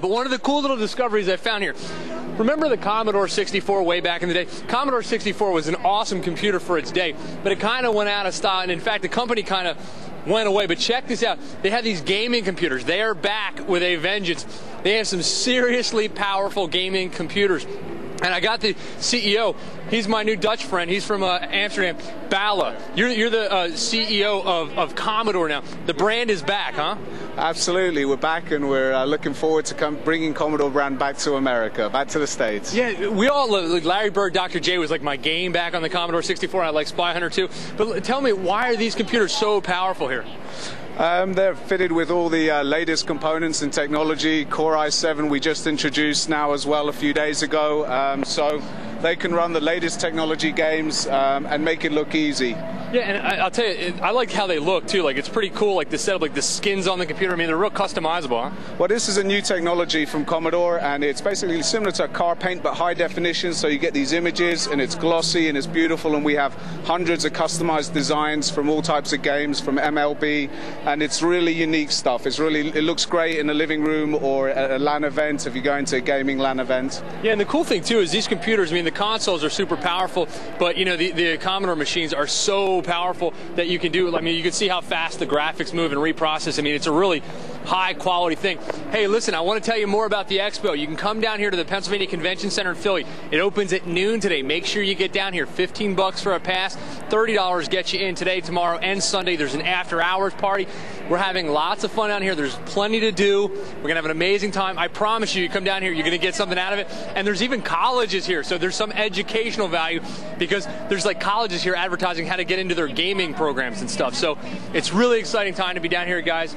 But one of the cool little discoveries I found here. Remember the Commodore 64 way back in the day? Commodore 64 was an awesome computer for its day, but it kind of went out of style. And in fact, the company kind of went away. But check this out. They have these gaming computers. They are back with a vengeance. They have some seriously powerful gaming computers. And I got the CEO. He's my new Dutch friend. He's from uh, Amsterdam. Bala. You're, you're the uh, CEO of, of Commodore now. The brand is back, huh? Absolutely. We're back and we're uh, looking forward to come bringing Commodore brand back to America, back to the States. Yeah, we all, like Larry Bird, Dr. J was like my game back on the Commodore 64. I like Spy Hunter 2. But tell me, why are these computers so powerful here? Um, they're fitted with all the uh, latest components and technology. Core i7 we just introduced now as well a few days ago. Um, so they can run the latest technology games um, and make it look easy. Yeah, and I, will tell you, I like how they look too. Like it's pretty cool. Like the setup, like the skins on the computer. I mean, they're real customizable. Huh? Well, this is a new technology from Commodore, and it's basically similar to a car paint but high definition. So you get these images, and it's glossy and it's beautiful. And we have hundreds of customized designs from all types of games, from MLB, and it's really unique stuff. It's really it looks great in a living room or a LAN event if you go into a gaming LAN event. Yeah, and the cool thing too is these computers. I mean, the consoles are super powerful, but you know the the Commodore machines are so powerful that you can do. I mean, you can see how fast the graphics move and reprocess. I mean, it's a really high quality thing. Hey, listen, I want to tell you more about the expo. You can come down here to the Pennsylvania Convention Center in Philly. It opens at noon today. Make sure you get down here. 15 bucks for a pass. $30 gets you in today, tomorrow, and Sunday. There's an after hours party. We're having lots of fun down here. There's plenty to do. We're going to have an amazing time. I promise you, you come down here, you're going to get something out of it. And there's even colleges here, so there's some educational value because there's like colleges here advertising how to get into their gaming programs and stuff. So it's really exciting time to be down here, guys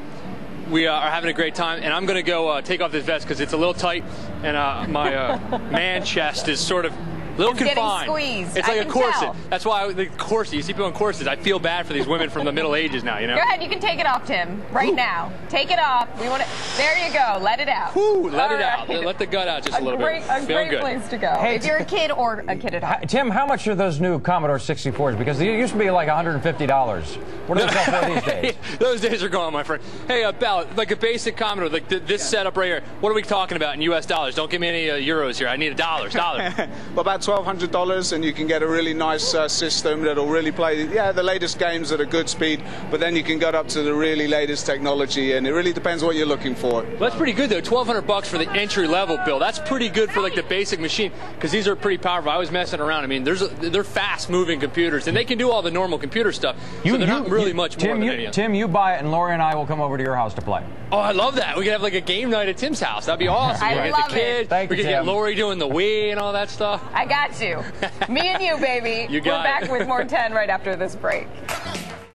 we uh, are having a great time, and I'm going to go uh, take off this vest because it's a little tight, and uh, my uh, man chest is sort of little it's confined. squeezed. It's like I a corset. Tell. That's why I, the corset. You see people in corsets. I feel bad for these women from the Middle Ages now. You know. Go ahead. You can take it off, Tim. Right Ooh. now. Take it off. We want to. There you go. Let it out. Ooh, let All it right. out. Let the gut out just a, a little great, bit. A Feeling great good. place to go. Hey, if you're a kid or a kid at home. Tim, how much are those new Commodore 64s? Because they used to be like $150. What do they sell for these days? those days are gone, my friend. Hey, about uh, like a basic Commodore, like th this yeah. setup right here. What are we talking about in U.S. dollars? Don't give me any uh, euros here. I need a dollars. Dollars. well, about twelve hundred dollars, and you can get a really really nice uh, system that'll really play, yeah, the latest games at a good speed, but then you can get up to the really latest technology, and it really depends what you're looking for. Well, that's pretty good, though. 1200 bucks for the entry level bill. That's pretty good for like the basic machine, because these are pretty powerful. I was messing around. I mean, there's a, they're fast moving computers, and they can do all the normal computer stuff. You, so they're you, not really you, much Tim, more than you, Tim, you buy it, and Lori and I will come over to your house to play. Oh, I love that. We could have like a game night at Tim's house. That'd be awesome. I we love get the kids. It. we could get Lori doing the Wii and all that stuff. I got you. Me and you, baby. You got We're back with more 10 right after this break.